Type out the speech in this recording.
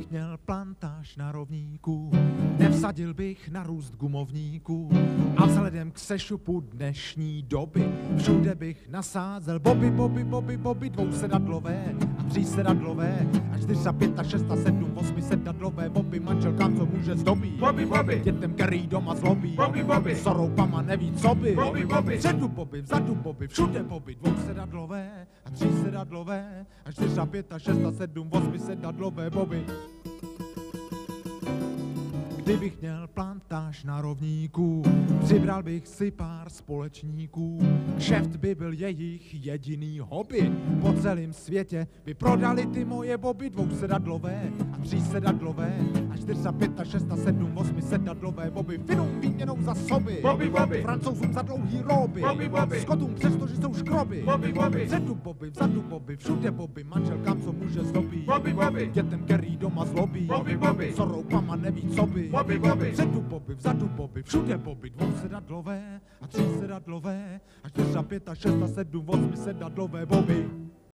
Kdybych měl plantáž na rovníku, nevsadil bych na růst gumovníků. A vzhledem k sešupu dnešní doby, všude bych nasázel boby, boby, boby, boby, dvousedadlové a třísedadlové, a čtyř a pět a šest a sedm, osmi sedadlové boby, manželkám, co může zdobí. Bobby, Bobby. Dětem, který doma zlobí. Bobby, Bobby. S roupama neví, co by. Bobby, Bobby. Předu boby, vzadu boby, všude boby, dvousedadlové a třísedadlové, a čtyř a pět a šest a sedm, osmi sedadlové boby. Kdybych měl plantáž na rovníku, přibral bych si pár společníků. Kšeft by byl jejich jediný hobby. Po celém světě by prodali ty moje boby dvousedadlové a třísedadlové a čtyř a pět a šest a sedm, osmi sedadlové boby. Finům výměnou za soby. Bobby, Bobby. Francouzům za dlouhý roby. Bobby, Bobby. Skotům přesto, že jsou škroby. Bobby, Bobby. Předu boby, vzadu boby, všude boby, manželkám, co může zdobí. Bobby, Bobby. Dětem, který doma zlobí. Bobby, Bobby. S roupama neví, co by. Bobby, Bobby. Předu boby, vzadu boby, všude boby, dvousedadlové a třísedadlové a čtyř a pět a šest a sedm, osmi sedadlové boby.